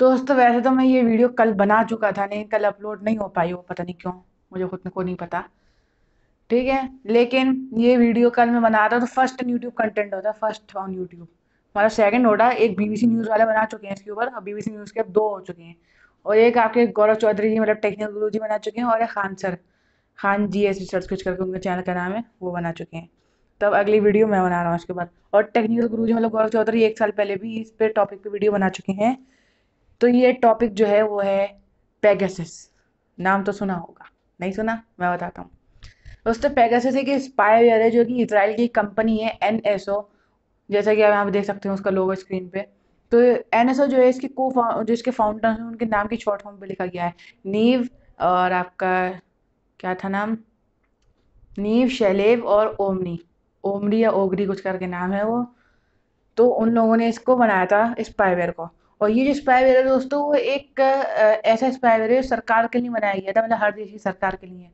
तो दोस्तों वैसे तो मैं ये वीडियो कल बना चुका था, नहीं कल अपलोड नहीं हो पाई वो पता नहीं क्यों, मुझे खुद को नहीं पता। ठीक है, लेकिन ये वीडियो कल मैं बना रहा तो फ़र्स्ट यूट्यूब कंटेंट होता है फ़र्स्ट ऑन यूट्यूब मतलब सेकंड होता, एक बीबीसी न्यूज़ वाले बना चुके हैं इसके ऊपर और बीबीसी न्यूज़ के अब दो हो चुके हैं। और एक आपके गौरव चौधरी जी मतलब टेक्निकल गुरु जी बना चुके हैं, और एक Khan sir, Khan G S search कुछ करके उनके चैनल का नाम है, वो बना चुके हैं। तब अगली वीडियो मैं बना रहा हूँ उसके बाद। और टेक्निकल गुरु जी मतलब गौरव चौधरी एक साल पहले भी इस पे टॉपिक पे वीडियो बना चुके हैं। तो ये टॉपिक जो है वो है पेगासिस नाम तो सुना होगा। नहीं सुना? मैं बताता हूँ। दोस्तों पेगासिस एक स्पाईवेयर है जो कि इसराइल की कंपनी है एन एस ओ जैसा कि आप यहाँ देख सकते हैं उसका लोगो स्क्रीन पे। तो एन एस ओ जो है, इसके को जो इसके फाउंडर हैं, उनके नाम की शॉर्ट फॉर्म पे लिखा गया है। नीव और आपका क्या था नाम? नीव, शैलेव और ओमनी। ओमरी या ओगरी कुछ करके नाम है वो। तो उन लोगों ने इसको बनाया था स्पाईवेयर को। और ये जो स्पाईवेयर है दोस्तों, वो एक ऐसा स्पाईवेयर है सरकार के लिए बनाया गया था मतलब हर देश की सरकार के लिए।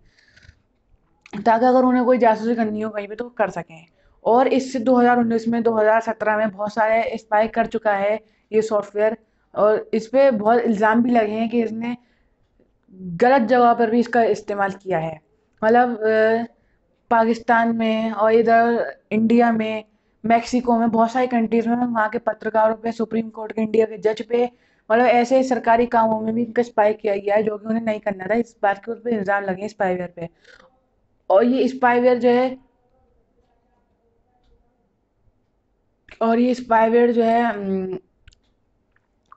ताकि अगर उन्हें कोई जासूसी करनी हो कहीं पे तो कर सकें। और इससे 2019 में 2017 में बहुत सारे स्पाई कर चुका है ये सॉफ्टवेयर और इस पर बहुत इल्ज़ाम भी लगे हैं कि इसने गलत जगह पर भी इसका इस्तेमाल किया है। मतलब पाकिस्तान में और इधर इंडिया में मैक्सिको में बहुत सारी कंट्रीज़ में वहाँ के पत्रकारों पे, सुप्रीम कोर्ट के, इंडिया के जज पे मतलब ऐसे सरकारी कामों में भी इनका स्पाई किया गया है जो कि उन्हें नहीं करना था। इस बात के उस पर इल्ज़ाम लगे स्पाईवेयर पे। और ये स्पाईवेयर जो है, और ये स्पाईवेयर जो है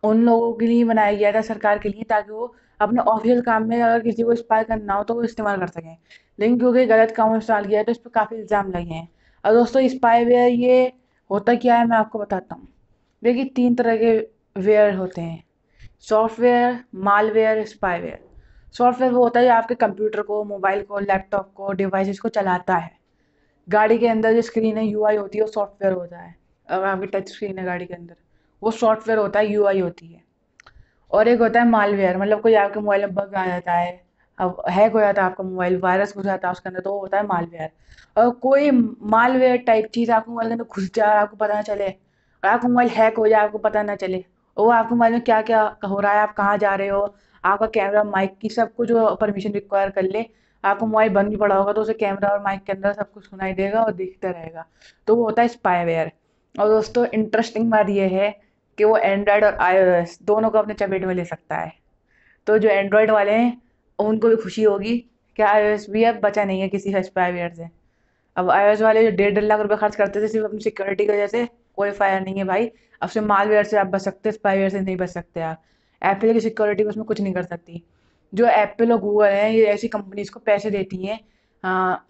उन लोगों के लिए बनाया गया था, सरकार के लिए, ताकि वो अपने ऑफिशियल काम में अगर किसी को स्पाई करना हो तो वो इस्तेमाल कर सकें। लेकिन क्योंकि गलत काम में इस्तेमाल किया है तो इस पर काफ़ी इल्ज़ाम लगे हैं। और दोस्तों स्पाईवेयर ये होता क्या है, मैं आपको बताता हूँ। देखिए, तीन तरह के वेयर होते हैं। Software, malware, spyware. सॉफ्टवेयर वो होता है जो आपके कंप्यूटर को, मोबाइल को, लैपटॉप को, डिवाइसेस को चलाता है। गाड़ी के अंदर जो स्क्रीन है यूआई होती है, वो सॉफ्टवेयर होता है। अगर आपकी टच स्क्रीन है गाड़ी के अंदर, वो सॉफ्टवेयर होता है यूआई होती है। और एक होता है मालवेयर मतलब कोई आपके मोबाइल में बग आ जाता है अब हैक हो जाता है, आपका मोबाइल वायरस घुस जाता है, उसके अंदर तो वो होता है मालवेयर और कोई मालवेयर टाइप चीज़ आपके मोबाइल के अंदर घुस जाए आपको पता ना चले, और आपका मोबाइल हैक हो जाए, आपको पता ना चले वो आपके मोबाइल में क्या क्या हो रहा है, आप कहाँ जा रहे हो, आपका कैमरा माइक की सब कुछ परमिशन रिक्वायर कर ले, आपको मोबाइल बंद भी पड़ा होगा तो उसे कैमरा और माइक के अंदर सब कुछ सुनाई देगा और दिखता रहेगा। तो वो होता है स्पाईवेयर और दोस्तों इंटरेस्टिंग बात यह है कि वो एंड्रॉयड और आई दोनों को अपने चपेट में ले सकता है। तो जो एंड्रॉयड वाले हैं उनको भी खुशी होगी कि आई भी अब बचा नहीं है किसी स्पाईवेयर से। अब आई वाले जो डेढ़ डेढ़ लाख रुपये खर्च करते थे सिर्फ़ अपनी सिक्योरिटी की वजह से, कोई फायर नहीं है भाई। अब से मालवेयर से आप बच सकते स्पाईवेयर से नहीं बच सकते आप। एप्पल की सिक्योरिटी उसमें कुछ नहीं कर सकती। जो एप्पल और गूगल हैं, ये ऐसी कंपनीज़ को पैसे देती हैं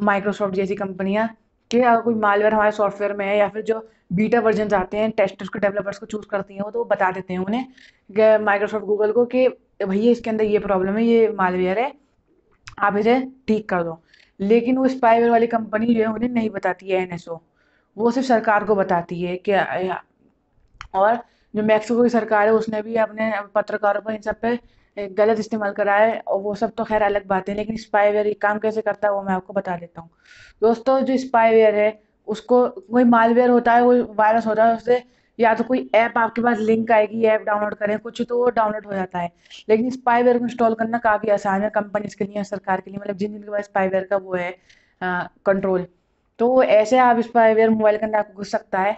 माइक्रोसॉफ्ट जैसी कंपनियाँ कि अगर कोई मालवेयर हमारे सॉफ्टवेयर में है या फिर जो बीटा वर्जन आते हैं टेस्टर्स को डेवलपर्स को चूज़ करती हैं, वो तो वो बता देते हैं उन्हें माइक्रोसॉफ्ट गूगल को कि भैया इसके अंदर ये प्रॉब्लम है, ये मालवेयर है, आप इसे ठीक कर दो। लेकिन वो स्पाईवेयर वाली कंपनी जो है, उन्हें नहीं बताती है एनएसओ वो सिर्फ़ सरकार को बताती है कि और जो मैक्सिको की सरकार है, उसने भी अपने पत्रकारों पर इन सब पे गलत इस्तेमाल करा है, और वो सब तो खैर अलग बात है, लेकिन स्पाईवेयर ये काम कैसे करता है, वो मैं आपको बता देता हूँ। दोस्तों, जो स्पाईवेयर है, उसको, कोई मालवेयर होता है, कोई वायरस होता है, उससे या तो कोई ऐप आपके पास लिंक आएगी, ऐप डाउनलोड करें, कुछ तो डाउनलोड हो जाता है। लेकिन स्पाईवेयर को इंस्टॉल करना काफ़ी आसान है कंपनीज़ के लिए सरकार के लिए मतलब जिन जिनके पास स्पाईवेयर का वो है कंट्रोल तो ऐसे आप स्पाईवेयर मोबाइल के अंदर आपको घुस सकता है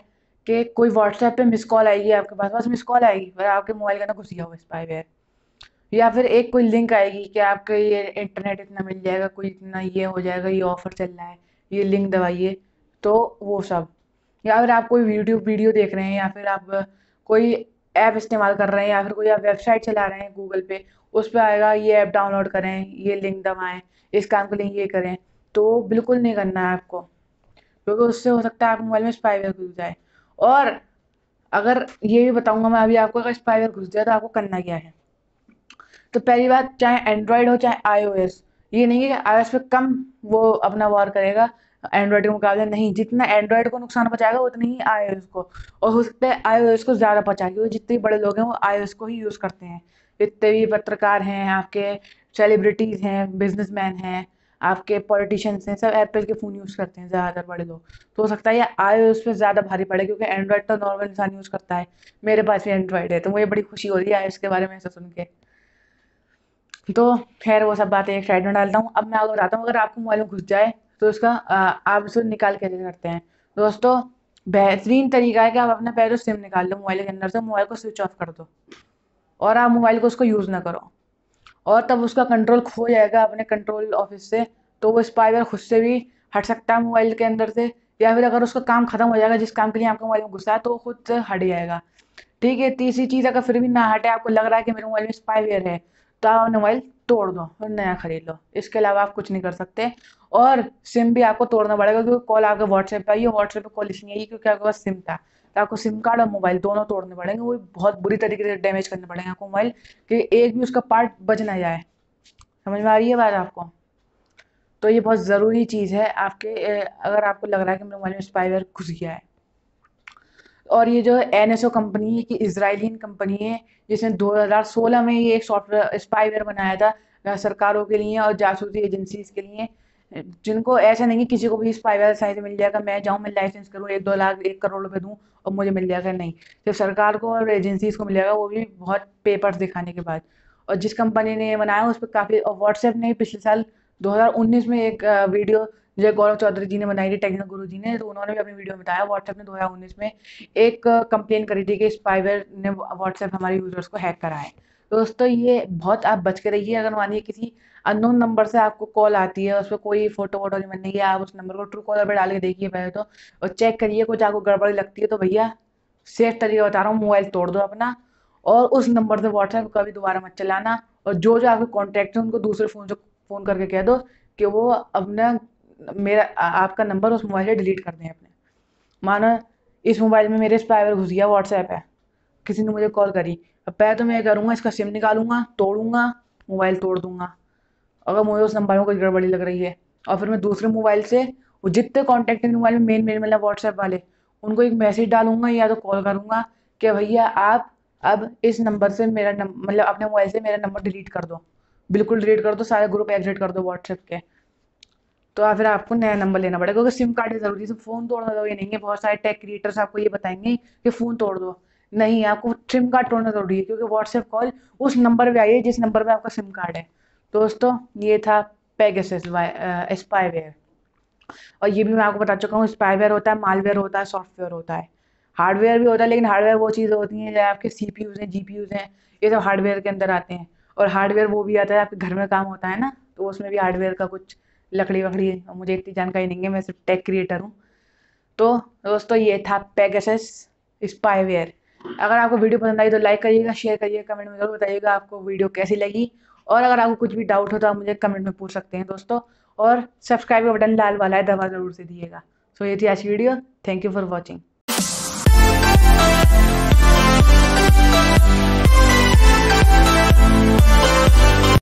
कि कोई व्हाट्सएप पे मिस कॉल आएगी आपके पास, बस मिस कॉल आएगी, पर आपके मोबाइल के अंदर घुस गया हो स्पाईवेयर या फिर एक कोई लिंक आएगी कि आपका ये इंटरनेट इतना मिल जाएगा, कोई इतना ये हो जाएगा, ये ऑफ़र चल रहा है, ये लिंक दबाइए तो वो सब। या फिर आप कोई वीडियो वीडियो देख रहे हैं या फिर आप कोई ऐप इस्तेमाल कर रहे हैं या फिर कोई आप वेबसाइट चला रहे हैं गूगल पे, उस पर आएगा, ये ऐप डाउनलोड करें, ये लिंक दबाएँ, इस काम के लिए ये करें तो बिल्कुल नहीं करना है आपको, क्योंकि उससे हो सकता है आपके मोबाइल में स्पाईवेयर घुस जाए। और अगर ये भी बताऊँगा मैं अभी आपको, अगर स्पाईवेयर घुस जाए तो आपको करना क्या है? तो पहली बात, चाहे एंड्रॉयड हो, चाहे आईओएस ये नहीं है कि आईओएस पे कम वो अपना वार करेगा एंड्रॉयड के मुकाबले नहीं, जितना एंड्रॉयड को नुकसान पहुंचाएगा, उतना ही आईओएस को। और हो सकता है आई को ज़्यादा पहुंचाएगी जितने बड़े लोग हैं, वो आईओएस को ही यूज़ करते हैं। जितने भी पत्रकार हैं, आपके सेलिब्रिटीज़ हैं बिजनेसमैन हैं, आपके पॉलिटिशियंस हैं, सब एप्पल के फ़ोन यूज़ करते हैं, ज़्यादातर बड़े लोग। तो हो सकता है ये आई पर ज़्यादा भारी पड़े, क्योंकि एंड्रॉयड तो नॉर्मल इंसान यूज़ करता है। मेरे पास भी एंड्रॉयड है तो मुझे बड़ी खुशी हो रही है आई के बारे में ऐसा सुन के। तो खैर, वो सब बातें एक साइड में डालता हूँ। अब मैं आपको बताता हूँ, अगर आपको मोबाइल में घुस जाए तो उसका आप उसे निकाल कैसे करते हैं। दोस्तों, बेहतरीन तरीका है कि आप अपना पहले सिम निकाल लो, मोबाइल के अंदर से, मोबाइल को स्विच ऑफ़ कर दो। और आप मोबाइल को उसको यूज़ ना करो। और तब उसका कंट्रोल खो जाएगा अपने कंट्रोल ऑफ़िस से तो वो स्पाईवेयर खुद से भी हट सकता है मोबाइल के अंदर से, या फिर अगर उसका काम खत्म हो जाएगा, जिस काम के लिए आपका मोबाइल में घुसा है तो वो खुद से हट जाएगा। ठीक है, तीसरी चीज़ अगर फिर भी ना हटे, आपको लग रहा है कि मेरे मोबाइल में स्पाईवेयर है तो आप मोबाइल तोड़ दो, और नया खरीद लो। इसके अलावा आप कुछ नहीं कर सकते। और सिम भी आपको तोड़ना पड़ेगा, क्योंकि कॉल आपके व्हाट्सएप पे आई है, व्हाट्सएप पे कॉल इसलिए आई क्योंकि आपके पास सिम था। तो आपको सिम कार्ड और मोबाइल दोनों तोड़ने पड़ेंगे, वो बहुत बुरी तरीके से डैमेज करने पड़ेंगे आपको मोबाइल, कि एक भी उसका पार्ट बच ना जाए समझ में आ रही है बात आपको? तो ये बहुत ज़रूरी चीज़ है, आपके अगर आपको लग रहा है कि मेरे मोबाइल में स्पाईवेयर घुस गया है और ये जो एन एस ओ कंपनी है, कि इसराइलियन कंपनी है, जिसने 2016 में ये एक सॉफ्टवेयर स्पाईवेयर बनाया था सरकारों के लिए और जासूसी एजेंसीज के लिए। जिनको ऐसा नहीं किसी को भी स्पाईवेयर साइज़ मिल जाएगा, मैं जाऊँ, मैं लाइसेंस करूँ, एक दो लाख, एक करोड़ रुपए दूँ और मुझे मिल जाएगा नहीं। सिर्फ़ सरकार को और एजेंसीज को मिल जाएगा, वो भी बहुत पेपर्स दिखाने के बाद। और जिस कंपनी ने ये बनाया, उस पर काफ़ी व्हाट्सएप ने पिछले साल 2019 में एक वीडियो जो गौरव चौधरी जी ने बनाई थी टेक्निकल गुरु जी ने तो उन्होंने भी अपनी वीडियो में बताया। व्हाट्सएप ने 2019 में एक कंप्लेन करी थी कि स्पाईवेयर ने व्हाट्सएप हमारे यूज़र्स को हैक करा है। दोस्तों, ये बहुत आप बच के रहिए, अगर मानिए किसी अननोन नंबर से आपको कॉल आती है उस पर कोई फ़ोटो वोटो नहीं बनने आप उस नंबर को ट्रू कॉलर पर डाल के देखिए पहले तो और चेक करिए, कुछ आपको गड़बड़ी लगती है तो भैया सेफ़ तरीका बता रहा हूँ मोबाइल तोड़ दो अपना, और उस नंबर से व्हाट्सएप कभी दोबारा मत चलाना, और जो जो आपके कॉन्टैक्ट है, उनको दूसरे फ़ोन से फ़ोन करके कह दो कि वो अपना मेरा आपका नंबर उस मोबाइल से डिलीट कर दें अपने। मानो, इस मोबाइल में मेरे स्पाइवर घुस गया व्हाट्सएप है। किसी ने मुझे कॉल करी, अब पहले तो मैं करूँगा, इसका सिम निकालूँगा, तोड़ूँगा, मोबाइल तोड़ दूँगा। अगर मुझे उस नंबर में कोई गड़बड़ी लग रही है, और फिर मैं दूसरे मोबाइल से, वो जितने कॉन्टैक्ट मोबाइल में मेन मेन मतलब व्हाट्सएप वाले, उनको एक मैसेज डालूँगा या तो कॉल करूँगा कि भैया, आप अब इस नंबर से मेरा मतलब अपने मोबाइल से मेरा नंबर डिलीट कर दो। बिल्कुल डिलीट कर दो, सारे ग्रुप एग्जिट कर दो व्हाट्सएप के। तो फिर आपको नया नंबर लेना पड़ेगा। क्योंकि सिम कार्ड ज़रूरी है फ़ोन तोड़ना ये नहीं है, बहुत सारे टेक क्रिएटर्स आपको ये बताएँगे कि फ़ोन तोड़ दो। नहीं, आपको सिम कार्ड तोड़ना ज़रूरी है, क्योंकि व्हाट्सएप कॉल उस नंबर पे आई है, जिस नंबर पे आपका सिम कार्ड है। दोस्तों, ये था पेगस स्पाईवेयर और ये भी मैं आपको बता चुका हूँ स्पाईवेयर होता है मालवेयर होता है सॉफ्टवेयर होता है। हार्डवेयर भी होता है, लेकिन हार्डवेयर वो चीज़ होती हैं, जैसे आपके सी पी यूज़ हैं जी पी यूज़ हैं, ये सब हार्डवेयर के अंदर आते हैं। और हार्डवेयर वो भी आता है, आपके घर में काम होता है ना तो उसमें भी हार्डवेयर का कुछ लकड़ी वकड़ी मुझे इतनी जानकारी नहीं है, मैं सिर्फ़ टेक क्रिएटर हूँ। तो दोस्तों, ये था पेगेसस स्पाईवेयर अगर आपको वीडियो पसंद आई तो लाइक करिएगा शेयर करिएगा कमेंट में ज़रूर बताइएगा आपको वीडियो कैसी लगी। और अगर आपको कुछ भी डाउट हो तो आप मुझे कमेंट में पूछ सकते हैं, दोस्तों। और सब्सक्राइब का बटन लाल वाला है, दबा ज़रूर से दिएगा सो ये थी आज की video. Thank you for watching